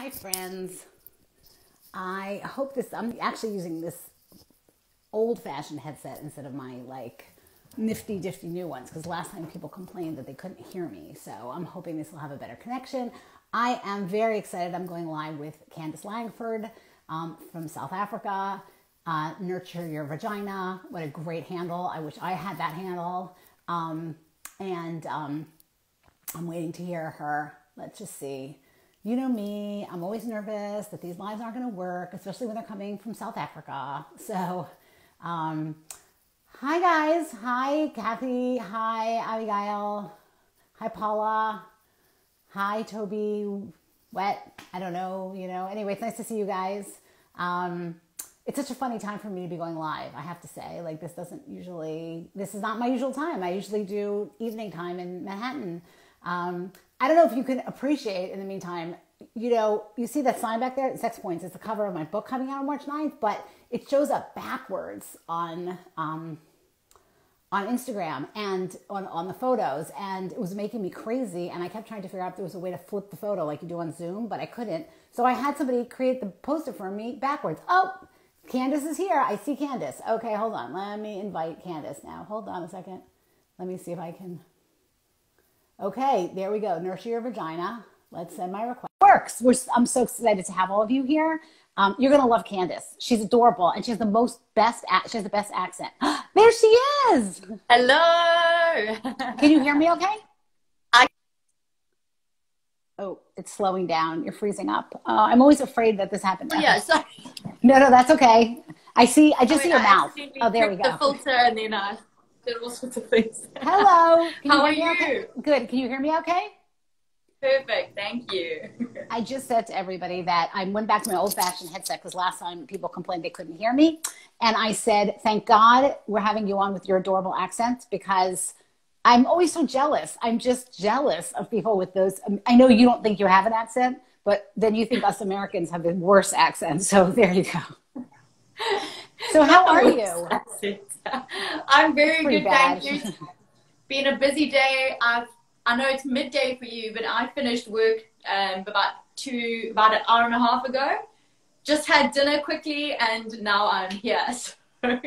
Hi, friends. I hope this, I'm actually using this old fashioned headset instead of my like nifty, difty new ones because last time people complained that they couldn't hear me. So I'm hoping this will have a better connection. I am very excited. I'm going live with Candice Langford um, from South Africa. Uh, Nurture Your Vagina. What a great handle. I wish I had that handle. Um, and um, I'm waiting to hear her. Let's just see. You know me, I'm always nervous that these lives aren't going to work, especially when they're coming from South Africa. So, um, hi guys. Hi, Kathy. Hi, Abigail. Hi, Paula. Hi, Toby. Wet. I don't know, you know. Anyway, it's nice to see you guys. Um, it's such a funny time for me to be going live, I have to say. Like, this doesn't usually, this is not my usual time. I usually do evening time in Manhattan. Um, I don't know if you can appreciate in the meantime, you know, you see that sign back there, Sex Points. It's the cover of my book coming out on March 9th, but it shows up backwards on um, on Instagram and on, on the photos. And it was making me crazy. And I kept trying to figure out if there was a way to flip the photo like you do on Zoom, but I couldn't. So I had somebody create the poster for me backwards. Oh, Candice is here. I see Candice. Okay, hold on. Let me invite Candice now. Hold on a second. Let me see if I can. Okay, there we go. Nurture your vagina. Let's send my request. Works. We're, I'm so excited to have all of you here. Um, you're gonna love Candice. She's adorable, and she has the most best. She has the best accent. there she is. Hello. Can you hear me? Okay. I. Oh, it's slowing down. You're freezing up. Uh, I'm always afraid that this happened. Oh, yeah. Sorry. No, no, that's okay. I see. I just I see your I mouth. Oh, there we go. The filter, and then I did all sorts of things. Hello. Can How hear are me okay? you? Good. Can you hear me? Okay. Perfect. Thank you. I just said to everybody that I went back to my old fashioned headset because last time people complained they couldn't hear me. And I said, thank God we're having you on with your adorable accent because I'm always so jealous. I'm just jealous of people with those. I know you don't think you have an accent, but then you think us Americans have the worst accent. So there you go. So, how are you? It. I'm very good. bad. Thank you. Been a busy day. I've. I know it's midday for you, but I finished work um, about two, about an hour and a half ago. Just had dinner quickly, and now I'm here. So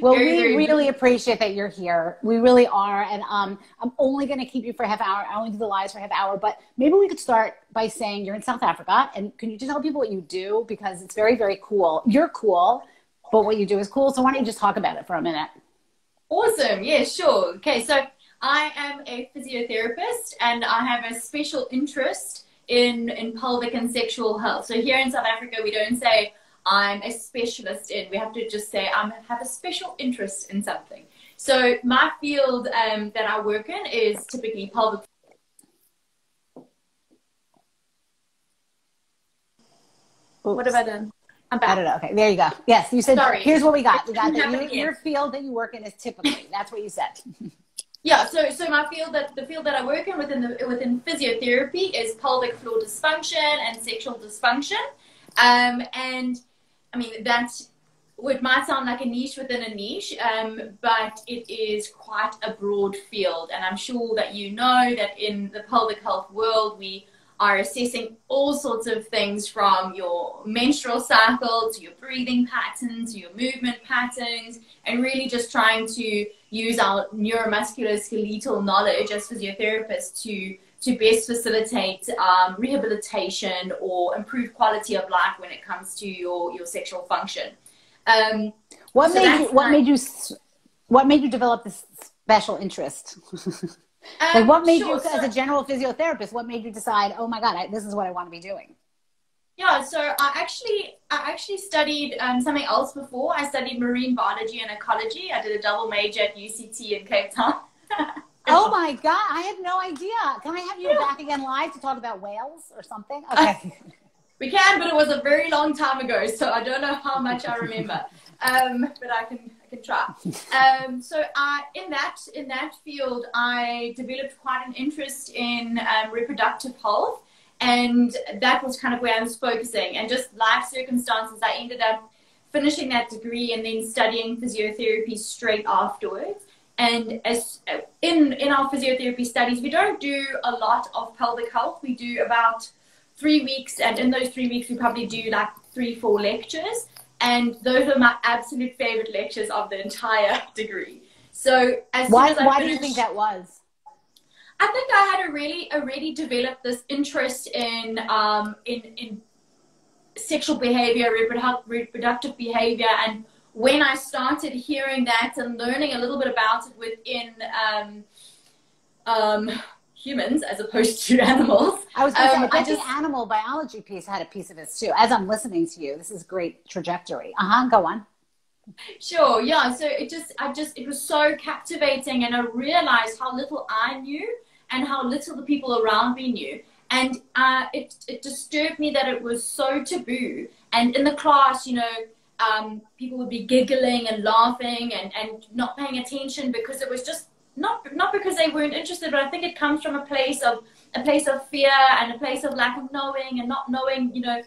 Well, very, we very really appreciate that you're here. We really are. And um, I'm only going to keep you for half hour. I only do the lives for half hour, but maybe we could start by saying you're in South Africa. And can you just tell people what you do? Because it's very, very cool. You're cool, but what you do is cool. So why don't you just talk about it for a minute? Awesome. Yeah, sure. Okay, so I am a physiotherapist and I have a special interest in, in pelvic and sexual health. So here in South Africa, we don't say I'm a specialist in, we have to just say I have a special interest in something. So my field um, that I work in is typically pelvic. What have I done? I'm I don't know. Okay, there you go. Yes, you said, Sorry. here's what we got. We got that you, your field that you work in is typically, that's what you said. Yeah, so so my field that the field that I work in within the within physiotherapy is pelvic floor dysfunction and sexual dysfunction, um, and I mean that's it might sound like a niche within a niche, um, but it is quite a broad field, and I'm sure that you know that in the pelvic health world we are assessing all sorts of things from your menstrual cycle to your breathing patterns, to your movement patterns, and really just trying to use our neuromusculoskeletal knowledge as physiotherapists to to best facilitate um, rehabilitation or improve quality of life when it comes to your your sexual function. Um, What So made you, what made you, what made you develop this special interest? like um, what made sure, you, so- as a general physiotherapist, what made you decide, oh my God, I, this is what I want to be doing? Yeah, so I actually I actually studied um, something else before. I studied marine biology and ecology. I did a double major at UCT in Cape Town. Oh my God, I had no idea. Can I have you back again live to talk about whales or something? Okay. We can, but it was a very long time ago, so I don't know how much I remember. Um, but I can can try. Um, so I in that in that field, I developed quite an interest in um, reproductive health, and that was kind of where I was focusing. And just life circumstances, I ended up finishing that degree and then studying physiotherapy straight afterwards. And as in in our physiotherapy studies, we don't do a lot of pelvic health. We do about three weeks, and in those three weeks, we probably do like three, four lectures. And those are my absolute favorite lectures of the entire degree. So as why, as why finished, do you think that was? I think I had a really already developed this interest in um, in in sexual behavior, reproductive behavior, and when I started hearing that and learning a little bit about it within um, um, humans as opposed to animals. I was going to um, say, I just, the animal biology piece had a piece of this too. As I'm listening to you, this is great trajectory. Uh huh. Go on. Sure. Yeah. So it just, I just, it was so captivating, and I realized how little I knew and how little the people around me knew. And uh, it, it disturbed me that it was so taboo. And in the class, you know, um, people would be giggling and laughing and, and not paying attention because it was just not not because they weren't interested, but I think it comes from a place of a place of fear and a place of lack of knowing and not knowing, you know,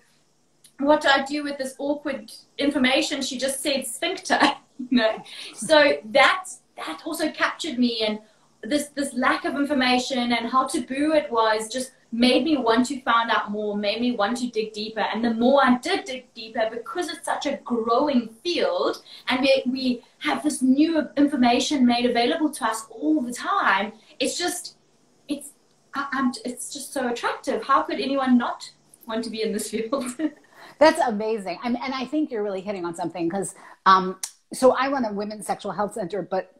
what do I do with this awkward information? She just said sphincter, you know. So that that also captured me and this this lack of information and how taboo it was just made me want to find out more, made me want to dig deeper. And the more I did dig deeper, because it's such a growing field and we, we have this new information made available to us all the time, it's just, it's, I, it's just so attractive. How could anyone not want to be in this field? That's amazing. I'm, and I think you're really hitting on something because, um, so I run a women's sexual health center, but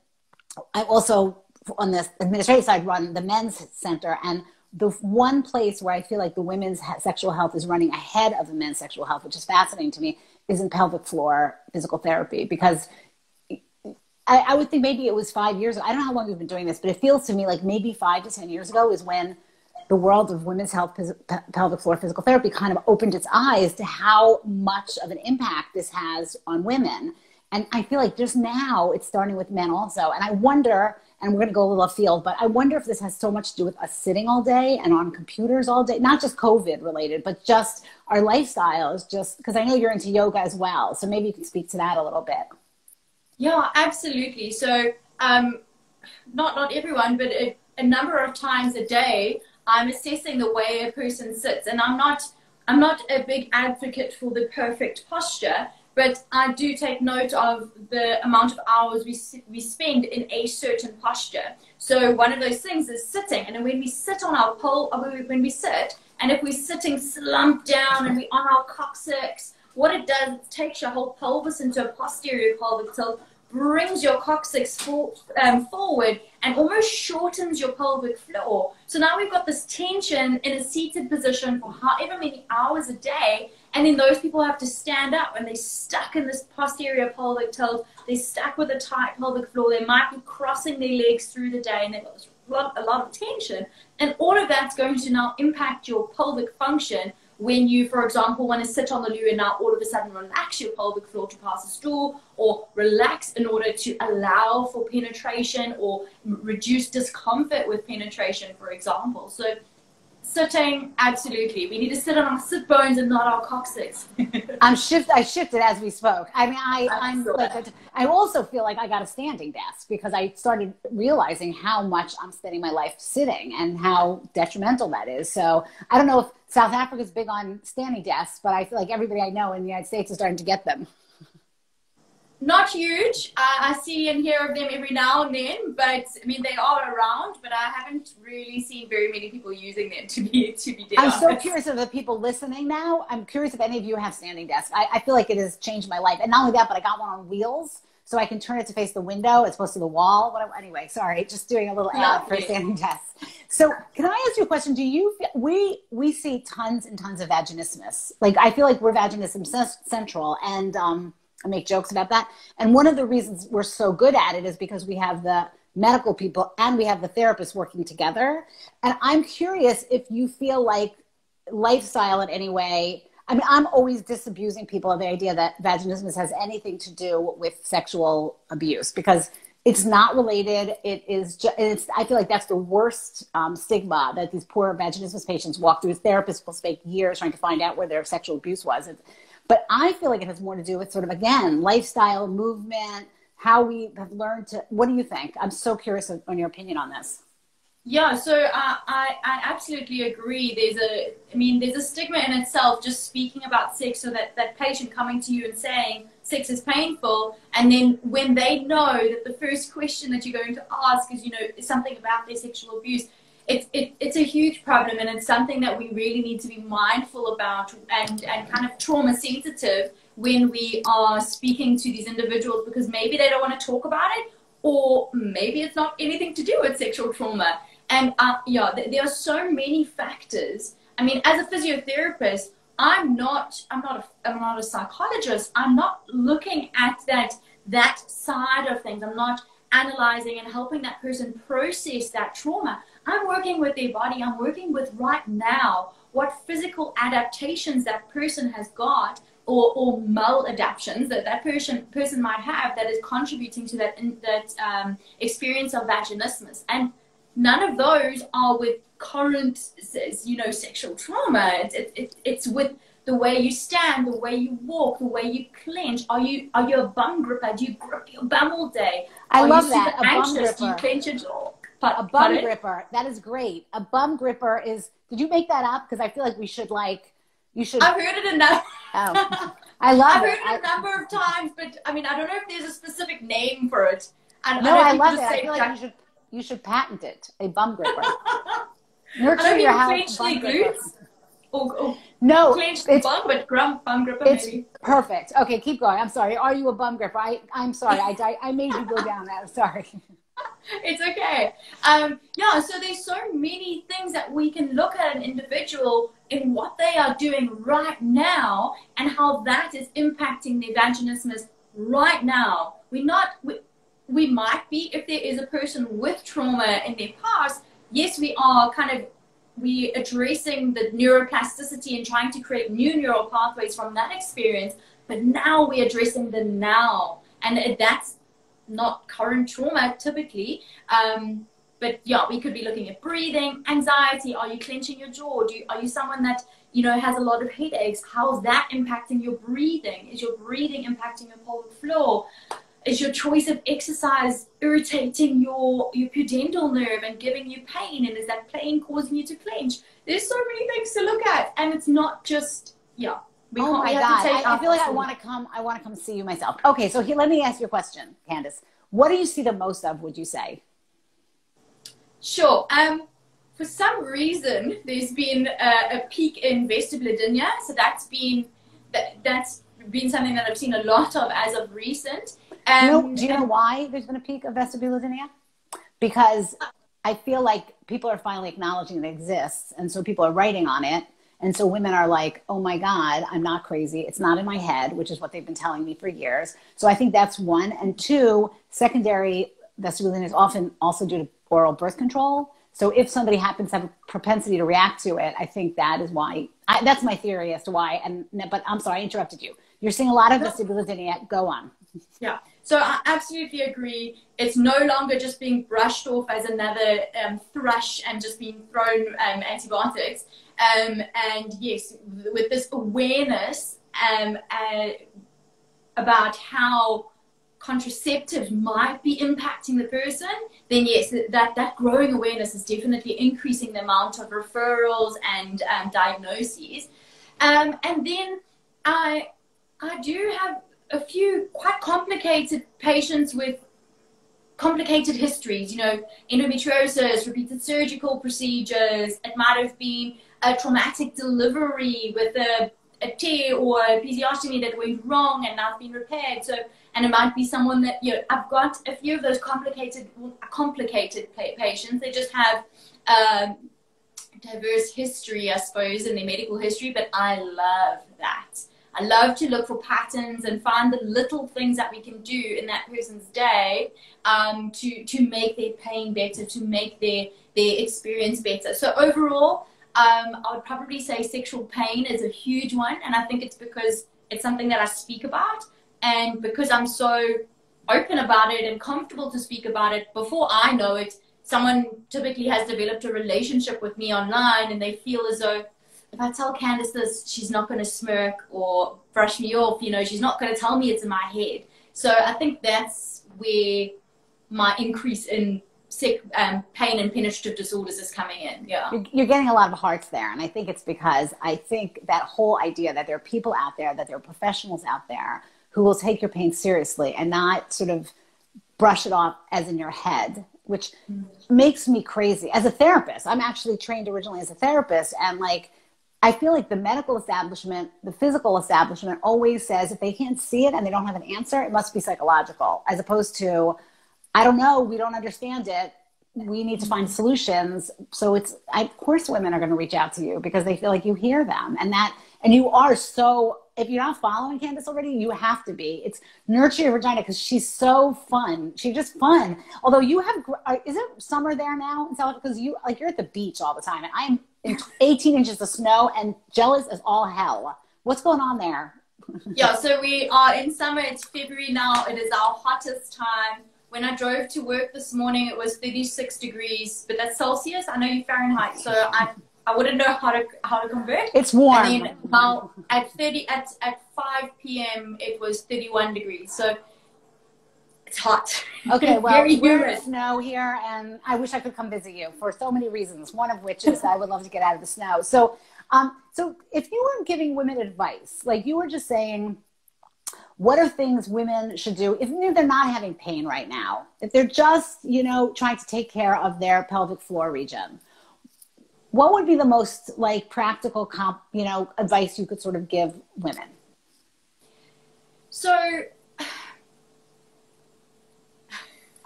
I also on the administrative side run the men's center and the one place where I feel like the women's sexual health is running ahead of the men's sexual health, which is fascinating to me, is in pelvic floor physical therapy because I, would think maybe it was five years. I don't know how long we've been doing this, but it feels to me like maybe five to ten years ago is when the world of women's health pelvic floor physical therapy kind of opened its eyes to how much of an impact this has on women. And I feel like just now it's starting with men also. And I wonder and we're going to go a little afield, but I wonder if this has so much to do with us sitting all day and on computers all day, not just COVID related, but just our lifestyles, just because I know you're into yoga as well. So maybe you can speak to that a little bit. Yeah, absolutely. So, um, not, not everyone, but a, a number of times a day, I'm assessing the way a person sits and I'm not, I'm not a big advocate for the perfect posture but I do take note of the amount of hours we, we spend in a certain posture. So one of those things is sitting. And when we sit on our pole, uh, when we sit, and if we're sitting slumped down and we're on our coccyx, what it does, it takes your whole pelvis into a posterior pelvic tilt, brings your coccyx for, um, forward and almost shortens your pelvic floor. So now we've got this tension in a seated position for however many hours a day, and then those people have to stand up and they're stuck in this posterior pelvic tilt. They're stuck with a tight pelvic floor. They might be crossing their legs through the day and they've got lot, a lot of tension. And all of that's going to now impact your pelvic function when you, for example, want to sit on the loo and now all of a sudden relax your pelvic floor to pass a stool or relax in order to allow for penetration or reduce discomfort with penetration, for example. So Sitting, absolutely. We need to sit on our sit bones and not our coccyx. I'm shift. I shifted as we spoke. I mean, I, I'm, I'm like, I also feel like I got a standing desk because I started realizing how much I'm spending my life sitting and how detrimental that is. So I don't know if South Africa's big on standing desks, but I feel like everybody I know in the United States is starting to get them not huge. Uh, I see and hear of them every now and then, but I mean they are around. But I haven't really seen very many people using them to be to be. I'm honest. so curious of the people listening now. I'm curious if any of you have standing desks. I, I, feel like it has changed my life, and not only that, but I got one on wheels. So I can turn it to face the window as opposed to the wall. Whatever. Anyway, sorry, just doing a little ad for standing desks. So, can I ask you a question? Do you we we see tons and tons of vaginismus? Like I feel like we're vaginism central, and um, I make jokes about that. And one of the reasons we're so good at it is because we have the medical people and we have the therapists working together. And I'm curious if you feel like lifestyle in any way. I mean, I'm always disabusing people of the idea that vaginismus has anything to do with sexual abuse because it's not related. It is just, it's, I feel like that's the worst um, stigma that these poor vaginismus patients walk through. Therapists will spend years trying to find out where their sexual abuse was. It's, but I feel like it has more to do with sort of, again, lifestyle, movement, how we have learned to. What do you think? I'm so curious on your opinion on this. Yeah, so uh, I, I absolutely agree. There's a, I mean, there's a stigma in itself just speaking about sex. So that that patient coming to you and saying sex is painful, and then when they know that the first question that you're going to ask is, you know, something about their sexual abuse, it's it, it's a huge problem, and it's something that we really need to be mindful about and and kind of trauma sensitive when we are speaking to these individuals because maybe they don't want to talk about it, or maybe it's not anything to do with sexual trauma and uh, yeah, there are so many factors. I mean, as a physiotherapist, I'm not, I'm not, a, I'm not a psychologist. I'm not looking at that that side of things. I'm not analyzing and helping that person process that trauma. I'm working with their body. I'm working with right now what physical adaptations that person has got or, or maladaptations that that person person might have that is contributing to that that um, experience of vaginismus. And none of those are with current, you know, sexual trauma. It's, it, it's with the way you stand, the way you walk, the way you clench. Are you are you a bum gripper? Do you grip your bum all day? I are love you that. A anxious? bum gripper. Do you clench your jaw? A bum gripper. That is great. A bum gripper is. Did you make that up? Because I feel like we should like. You should. I've heard it enough. Oh, I love I've heard it a number of times, but I mean, I don't know if there's a specific name for it. I, no, I, I love it. I feel like you should you should patent it. A bum gripper. Nurture your house. Bum glutes. Or, or no, the bum, but grum, bum gripper it's maybe. perfect. Okay, keep going. I'm sorry. Are you a bum gripper? I, I'm sorry. I, I made you go down that. I'm sorry. it's okay. Um, yeah, so there's so many things that we can look at an individual in what they are doing right now and how that is impacting their vaginismus right now. We're not, we, we might be, if there is a person with trauma in their past, yes, we are kind of we addressing the neuroplasticity and trying to create new neural pathways from that experience. But now we're addressing the now, and that's not current trauma typically. Um, but yeah, we could be looking at breathing, anxiety. Are you clenching your jaw? Do you, are you someone that you know has a lot of headaches? How's that impacting your breathing? Is your breathing impacting your pelvic floor? is your choice of exercise irritating your your pudendal nerve and giving you pain and is that pain causing you to clench there's so many things to look at and it's not just yeah we oh my god I, I, feel like i want to come i want to come see you myself okay so here, let me ask you a question candice what do you see the most of would you say sure um for some reason there's been a, a peak in vestibulodynia so that's been that, that's been something that i've seen a lot of as of recent you, know, do you know why there's been a peak of vestibulodynia? Because I feel like people are finally acknowledging it exists, and so people are writing on it. And so women are like, oh my God, I'm not crazy. It's not in my head, which is what they've been telling me for years. So I think that's one. And two, secondary vestibulodynia is often also due to oral birth control. So if somebody happens to have a propensity to react to it, I think that is why. I, that's my theory as to why. And but I'm sorry, I interrupted you. You're seeing a lot of vestibulodynia. Go on. Yeah. So I absolutely agree. It's no longer just being brushed off as another um, thrush and just being thrown um, antibiotics. Um, and yes, with this awareness um, uh, about how contraceptives might be impacting the person, then yes, that, that growing awareness is definitely increasing the amount of referrals and um, diagnoses. Um, and then I, I do have a few quite complicated patients with complicated histories, you know, endometriosis, repeated surgical procedures. It might have been a traumatic delivery with a, a tear or a episiotomy that went wrong and now been repaired. So, and it might be someone that, you know, I've got a few of those complicated, complicated patients. They just have um, diverse history, I suppose, in their medical history, but I love that. I love to look for patterns and find the little things that we can do in that person's day um, to to make their pain better, to make their their experience better. So overall, um, I would probably say sexual pain is a huge one, and I think it's because it's something that I speak about, and because I'm so open about it and comfortable to speak about it. Before I know it, someone typically has developed a relationship with me online, and they feel as though if I tell Candice this, she's not going to smirk or brush me off. You know, she's not going to tell me it's in my head. So I think that's where my increase in sick um, pain and penetrative disorders is coming in. Yeah. You're, you're getting a lot of hearts there. And I think it's because I think that whole idea that there are people out there, that there are professionals out there who will take your pain seriously and not sort of brush it off as in your head, which mm-hmm. makes me crazy. As a therapist, I'm actually trained originally as a therapist. And like, I feel like the medical establishment, the physical establishment always says if they can't see it and they don't have an answer, it must be psychological, as opposed to, I don't know, we don't understand it. We need to find solutions. So it's, of course, women are going to reach out to you because they feel like you hear them and that, and you are so, if you're not following Candice already, you have to be. It's nurture your vagina because she's so fun. She's just fun. Although you have, uh, is it summer there now in South? Because you, like, you're at the beach all the time and I'm 18 inches of snow and jealous as all hell. What's going on there? yeah, so we are in summer. It's February now. It is our hottest time. When I drove to work this morning, it was 36 degrees, but that's Celsius. I know you Fahrenheit, so I I wouldn't know how to how to convert. It's warm. And then now at 30 at at 5 p.m. it was 31 degrees. So it's hot. Okay, well, we're in snow here, and I wish I could come visit you for so many reasons. One of which is I would love to get out of the snow. So, um, so if you were giving women advice, like you were just saying, what are things women should do if they're not having pain right now if they're just you know trying to take care of their pelvic floor region what would be the most like practical comp you know advice you could sort of give women so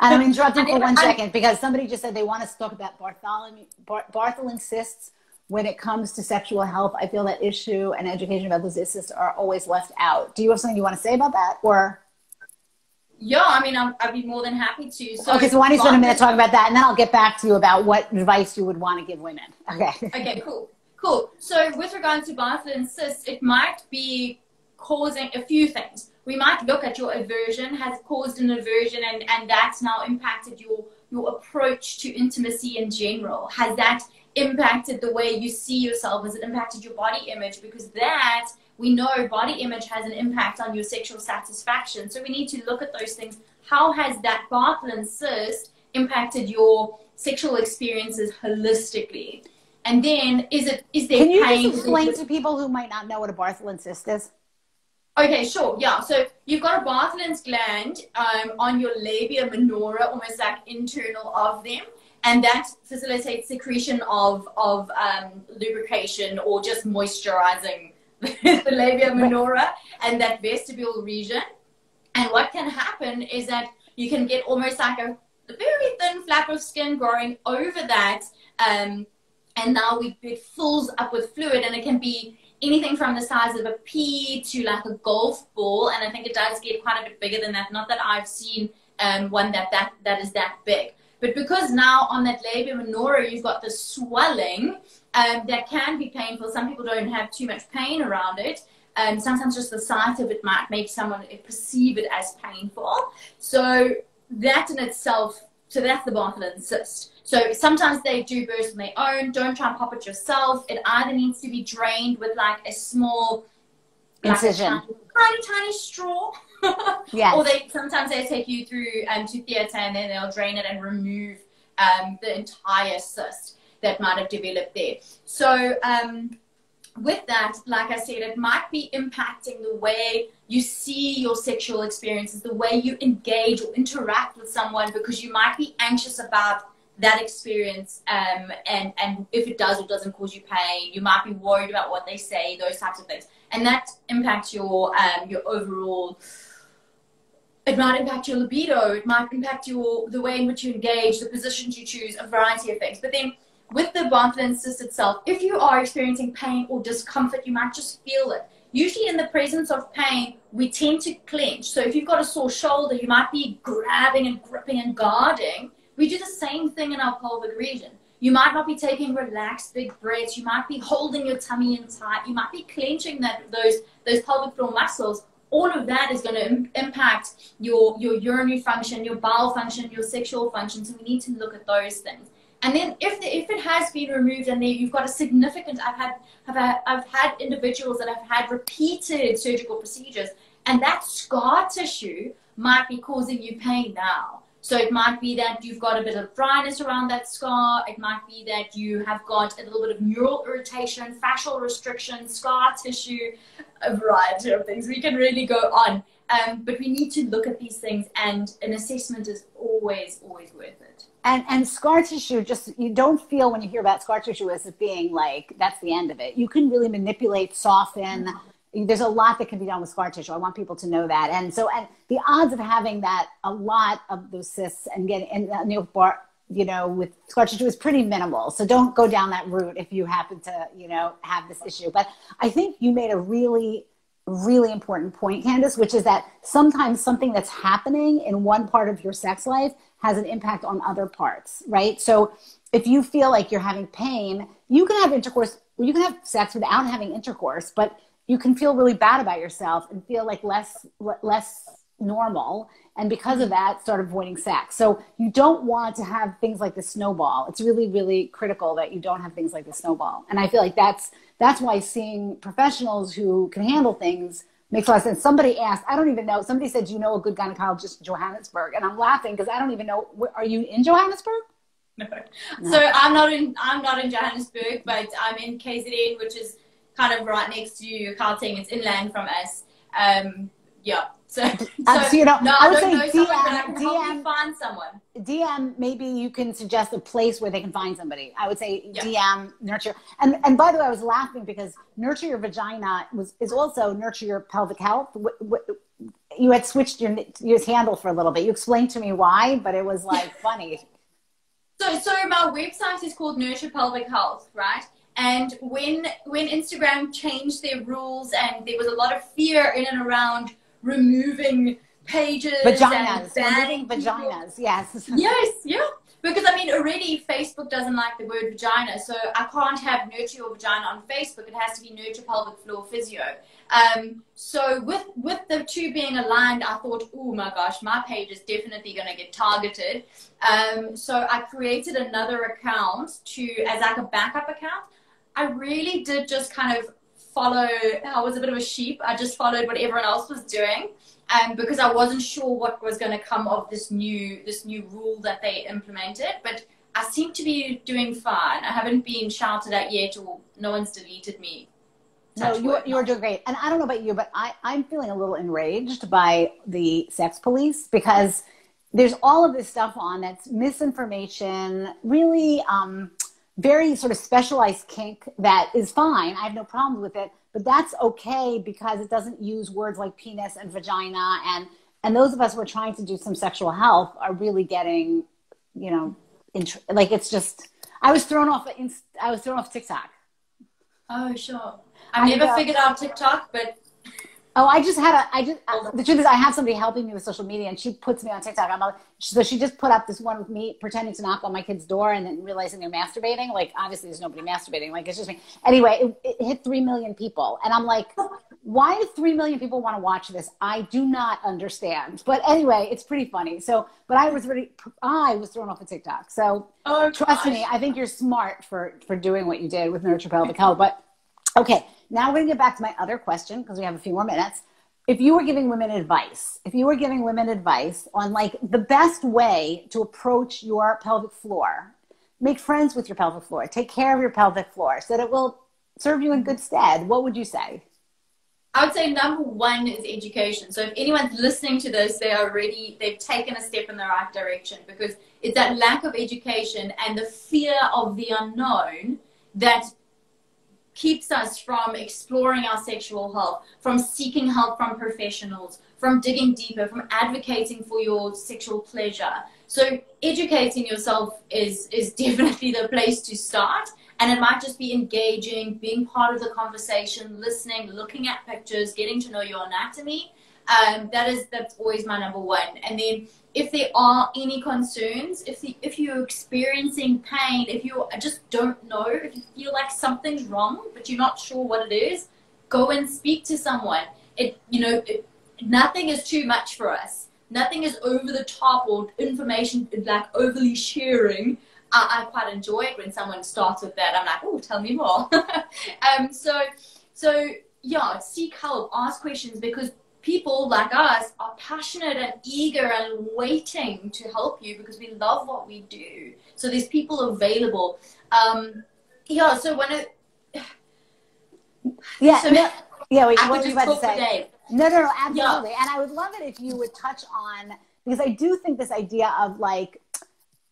I'm interrupting for one second because somebody just said they want us to talk about Bartholomew, Bar- Bartholin cysts when it comes to sexual health, I feel that issue and education about those issues are always left out. Do you have something you want to say about that, or? Yeah, I mean, i would be more than happy to. So okay, so why don't you spend a minute talking about that, and then I'll get back to you about what advice you would want to give women. Okay. Okay, cool, cool. So with regard to Bartholin cysts, it might be causing a few things. We might look at your aversion has caused an aversion, and and that's now impacted your your approach to intimacy in general. Has that impacted the way you see yourself? Has it impacted your body image? Because that we know body image has an impact on your sexual satisfaction. So we need to look at those things. How has that Bartholin cyst impacted your sexual experiences holistically? And then is it is there Can you pain? just explain to people who might not know what a Bartholin cyst is? Okay, sure. Yeah. So you've got a Bartholin's gland um, on your labia minora, almost like internal of them and that facilitates secretion of of um, lubrication or just moisturizing the labia minora and that vestibule region. And what can happen is that you can get almost like a, very thin flap of skin growing over that, um, and now we, it fills up with fluid, and it can be anything from the size of a pea to like a golf ball, and I think it does get quite a bit bigger than that. Not that I've seen um, one that that that is that big. But because now on that labia minora, you've got the swelling um, that can be painful. Some people don't have too much pain around it. Um, sometimes just the sight of it might make someone perceive it as painful. So that in itself, so that's the Bartholin cyst. So sometimes they do burst on their own. Don't try and pop it yourself. It either needs to be drained with like a small incision, like tiny, tiny straw. yes. Or they sometimes they take you through um, to theatre and then they'll drain it and remove um, the entire cyst that might have developed there. So um, with that, like I said, it might be impacting the way you see your sexual experiences, the way you engage or interact with someone, because you might be anxious about that experience um, and and if it does or doesn't cause you pain you might be worried about what they say those types of things and that impacts your um, your overall it might impact your libido, it might impact your the way in which you engage, the positions you choose, a variety of things. But then with the Bartholin cyst itself, if you are experiencing pain or discomfort, you might just feel it. Usually in the presence of pain, we tend to clench. So if you've got a sore shoulder, you might be grabbing and gripping and guarding. We do the same thing in our pelvic region. You might not be taking relaxed big breaths. You might be holding your tummy in tight. You might be clenching that those those pelvic floor muscles all of that is going to Im- impact your your urinary function, your bowel function, your sexual function. So we need to look at those things. And then if the, if it has been removed and you've got a significant, I've had have had, I've had individuals that have had repeated surgical procedures, and that scar tissue might be causing you pain now. So it might be that you've got a bit of dryness around that scar. It might be that you have got a little bit of neural irritation, fascial restriction, scar tissue, a variety of things. We can really go on. Um, but we need to look at these things, and an assessment is always, always worth it. And and scar tissue, just you don't feel when you hear about scar tissue as it being like that's the end of it. You can really manipulate, soften. There's a lot that can be done with scar tissue. I want people to know that. And so, and the odds of having that, a lot of those cysts and getting and uh, you you know, with scar tissue is pretty minimal. So don't go down that route if you happen to, you know, have this issue. But I think you made a really really important point, Candice, which is that sometimes something that's happening in one part of your sex life has an impact on other parts, right? So if you feel like you're having pain, you can have intercourse, you can have sex without having intercourse, but you can feel really bad about yourself and feel like less less normal. And because of that start avoiding sex. So you don't want to have things like the snowball. It's really really critical that you don't have things like the snowball. And i feel like that's that's why seeing professionals who can handle things makes a lot of sense. Somebody asked i don't even know somebody said do you know a good gynecologist in johannesburg? And i'm laughing because i don't even know are you in johannesburg? No. no. so i'm not in i'm not in johannesburg but i'm in kzn which is kind of right next to you. Gauteng. It's inland from us. Um, yeah. So, so, um, so you know, no, I would say DM, someone, DM, find someone. DM, maybe you can suggest a place where they can find somebody. I would say yeah. DM, nurture. And and by the way, I was laughing because nurture your vagina was is also nurture your pelvic health. You had switched your your handle for a little bit. You explained to me why, but it was like funny. So, so my website is called Nurture Pelvic Health, right? And when when Instagram changed their rules and there was a lot of fear in and around removing pages vaginas, and banning vaginas, yes. yes, yeah. Because I mean, already Facebook doesn't like the word vagina, so I can't have nurture your vagina on Facebook. It has to be nurture pelvic floor physio. Um, so with with the two being aligned, I thought, oh my gosh, my page is definitely going to get targeted. Um, so I created another account to as like a backup account. I really did just kind of follow. I was a bit of a sheep. I just followed what everyone else was doing, um, because I wasn't sure what was going to come of this new this new rule that they implemented. But I seem to be doing fine. I haven't been shouted at yet, or no one's deleted me. no, you're, you're doing great. And I don't know about you, but I, I'm feeling a little enraged by the sex police because there's all of this stuff on that's misinformation, really um, very sort of specialized kink that is fine. I have no problem with it, but that's okay because it doesn't use words like penis and vagina and and those of us who are trying to do some sexual health are really getting, you know, int- like it's just. I was thrown off. I was thrown off TikTok. Oh sure. I've never uh, figured out TikTok, but Oh, I just had a. I just uh, the truth is, I have somebody helping me with social media, and she puts me on TikTok. I'm so she just put up this one with me pretending to knock on my kid's door and then realizing they're masturbating. Like obviously, there's nobody masturbating. Like it's just me. Anyway, it, it hit three million people, and I'm like, why do three million people want to watch this? I do not understand. But anyway, it's pretty funny. So, but I was really, I was thrown off of TikTok. So oh, trust gosh. me, I think you're smart for for doing what you did with Nurture Pelvic Health. But okay now we're going to get back to my other question because we have a few more minutes. If you were giving women advice, if you were giving women advice on like the best way to approach your pelvic floor, make friends with your pelvic floor, take care of your pelvic floor so that it will serve you in good stead, what would you say? I would say number one is education. So if anyone's listening to this, they are already they've taken a step in the right direction because it's that lack of education and the fear of the unknown that keeps us from exploring our sexual health, from seeking help from professionals, from digging deeper, from advocating for your sexual pleasure. So educating yourself is is definitely the place to start. And it might just be engaging, being part of the conversation, listening, looking at pictures, getting to know your anatomy. Um, that is that's always my number one. And then if there are any concerns, if the, if you're experiencing pain, if you just don't know, if you feel like something's wrong but you're not sure what it is, go and speak to someone. It you know it, nothing is too much for us. Nothing is over the top or information like overly sharing. I, I quite enjoy it when someone starts with that. I'm like, oh, tell me more. um, so so yeah, seek help, ask questions because people like us are passionate and eager and waiting to help you because we love what we do. So there's people available. Um, yeah. So when it, yeah, so no, yeah. Wait, I what were you about to say? No, no, no, absolutely. And I would love it if you would touch on because I do think this idea of like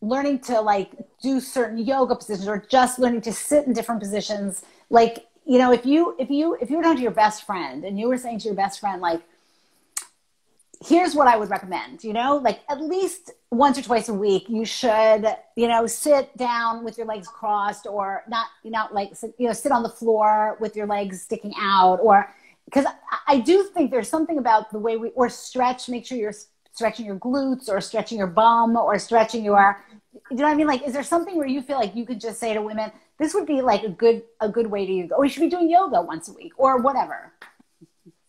learning to like do certain yoga positions or just learning to sit in different positions. Like, you know, if you if you if you were talking to your best friend and you were saying to your best friend, like, here's what I would recommend, you know, like at least once or twice a week, you should, you know, sit down with your legs crossed or not, you know, like, you know, sit on the floor with your legs sticking out or, because I, I do think there's something about the way we, or stretch, make sure you're stretching your glutes or stretching your bum or stretching your, you know what I mean? Like, is there something where you feel like you could just say to women, this would be like a good, a good way to go. We should be doing yoga once a week or whatever.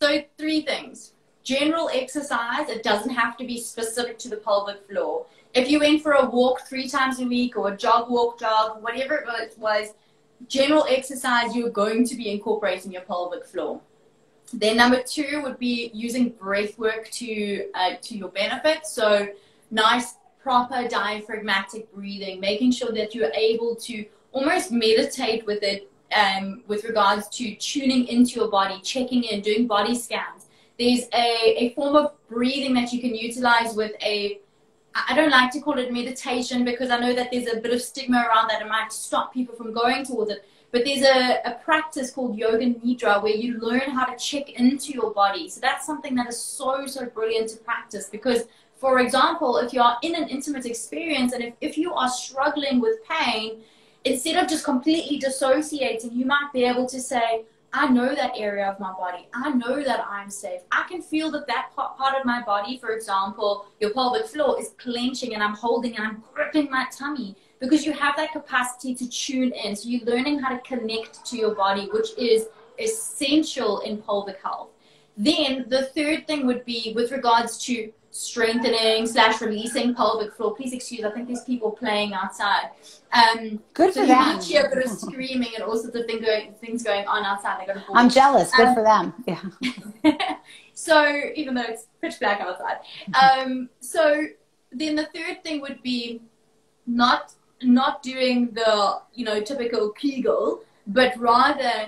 So three things. General exercise, it doesn't have to be specific to the pelvic floor. If you went for a walk three times a week or a jog, walk, jog, whatever it was, general exercise, you're going to be incorporating your pelvic floor. Then number two would be using breath work to uh, to your benefit. So nice, proper diaphragmatic breathing, making sure that you're able to almost meditate with it um, with regards to tuning into your body, checking in, doing body scans. There's a, a form of breathing that you can utilize with a I don't like to call it meditation because I know that there's a bit of stigma around that. It might stop people from going towards it. But there's a, a practice called Yoga Nidra where you learn how to check into your body. So that's something that is so, so brilliant to practice because, for example, if you are in an intimate experience and if, if you are struggling with pain, instead of just completely dissociating, you might be able to say, I know that area of my body. I know that I'm safe. I can feel that that part of my body, for example, your pelvic floor is clenching and I'm holding and I'm gripping my tummy because you have that capacity to tune in. So you're learning how to connect to your body, which is essential in pelvic health. Then the third thing would be with regards to strengthening slash releasing pelvic floor. Please excuse, I think there's people playing outside. Um, Good so for them. might hear a bit of screaming and all sorts of thing going, things going on outside. They got a I'm jealous. Good Um, for them. Yeah. so even though it's pitch black outside, um, so then the third thing would be not not doing the you know typical Kegel, but rather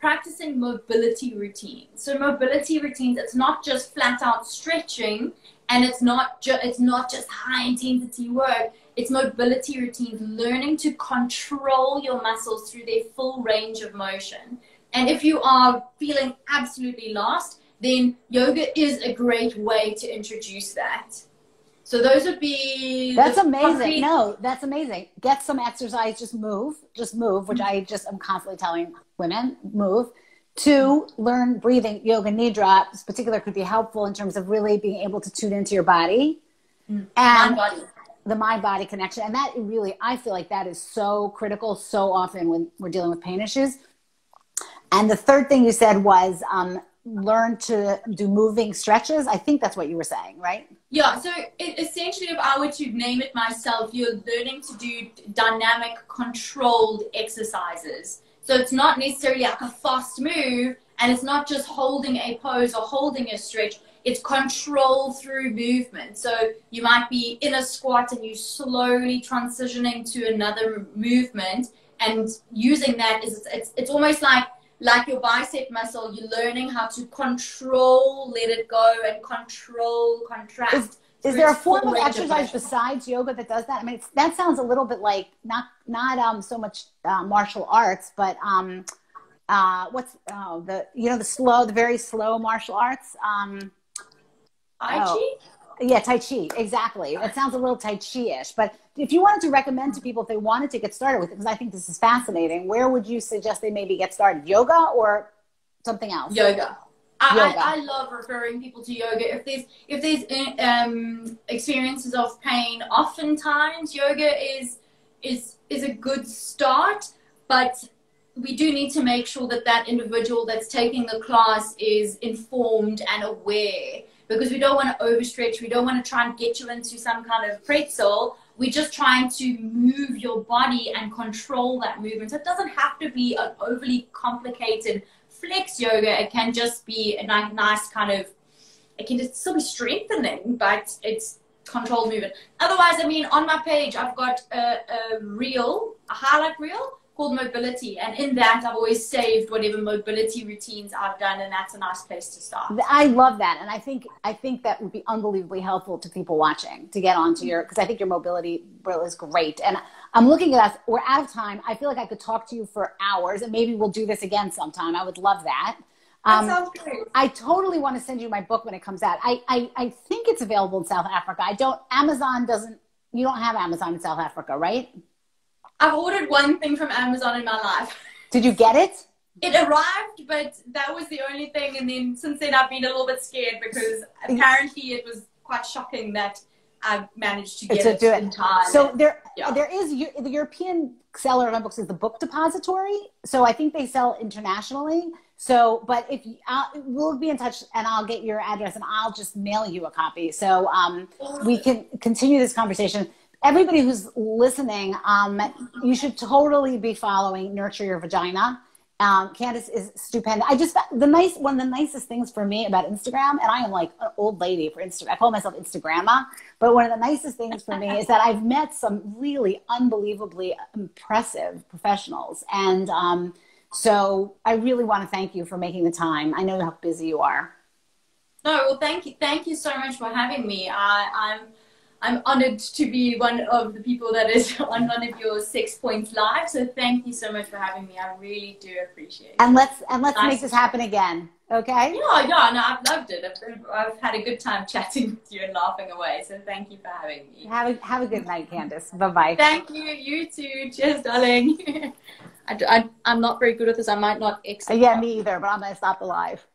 practicing mobility routines. So mobility routines, it's not just flat out stretching, and it's not just it's not just high intensity work. It's mobility routines, learning to control your muscles through their full range of motion. And if you are feeling absolutely lost, then yoga is a great way to introduce that. So those would be That's amazing. concrete- No, that's amazing. Get some exercise, just move, just move, which mm-hmm. I just am constantly telling women, move. Two, learn breathing. Yoga Nidra, in particular, could be helpful in terms of really being able to tune into your body mind and body. the mind body connection. And that really, I feel like that is so critical so often when we're dealing with pain issues. And the third thing you said was um, learn to do moving stretches. I think that's what you were saying, right? Yeah, so it, essentially, if I were to name it myself, you're learning to do dynamic, controlled exercises. So it's not necessarily like a fast move, and it's not just holding a pose or holding a stretch. It's control through movement. So you might be in a squat and you slowly transitioning to another movement, and using that is it's, it's almost like like your bicep muscle, you're learning how to control, let it go, and control, contract. Is, there a form of exercise besides yoga that does that? I mean, it's, that sounds a little bit like not not um, so much uh, martial arts, but um, uh, what's oh, the you know the slow, the very slow martial arts. Um, Tai Chi? Oh. yeah, Tai Chi, exactly. It sounds a little Tai Chi-ish. But if you wanted to recommend to people if they wanted to get started with it, because I think this is fascinating, where would you suggest they maybe get started? Yoga or something else? Yoga. I, I, I love referring people to yoga. If there's if there's um, experiences of pain, oftentimes yoga is is is a good start, but we do need to make sure that that individual that's taking the class is informed and aware because we don't want to overstretch. We don't want to try and get you into some kind of pretzel. We're just trying to move your body and control that movement. So it doesn't have to be an overly complicated flex yoga. It can just be a ni- nice kind of it can just still be strengthening, but it's controlled movement. Otherwise, I mean, on my page, I've got a, a reel, a highlight reel called mobility, and in that, I've always saved whatever mobility routines I've done, and that's a nice place to start. I love that, and I think I think that would be unbelievably helpful to people watching to get onto mm. your because I think your mobility reel is great, and I'm looking at us. We're out of time. I feel like I could talk to you for hours, and maybe we'll do this again sometime. I would love that. Um, that sounds great. I totally want to send you my book when it comes out. I, I, I think it's available in South Africa. I don't, Amazon doesn't, you don't have Amazon in South Africa, right? I've ordered one thing from Amazon in my life. Did you get it? It arrived, but that was the only thing. And then since then, I've been a little bit scared because apparently it was quite shocking that I managed to get it, do it in time. So there, yeah. there is the European seller of my books is the Book Depository. So I think they sell internationally. So, but if you, I'll, we'll be in touch and I'll get your address and I'll just mail you a copy. So um, we can continue this conversation. Everybody who's listening, um, you should totally be following Nurture Your Vagina. Um, Candice is stupendous. I just the nice one of the nicest things for me about Instagram, and I am like an old lady for Instagram. I call myself Instagramma, but one of the nicest things for me is that I've met some really unbelievably impressive professionals, and um, so I really want to thank you for making the time. I know how busy you are. No, well, thank you, thank you so much for having me. I, I'm I'm honored to be one of the people that is on one of your Sex Points live. So thank you so much for having me. I really do appreciate it. And let's and let's nice. make this happen again. Okay? Yeah, yeah, no, I've loved it. I've, I've, had a good time chatting with you and laughing away. So thank you for having me. Have a have a good night, Candice. Bye bye. Thank you. You too. Cheers, darling. I, I, I'm not very good at this. I might not uh, exit. Yeah, me either, but I'm going to stop the live.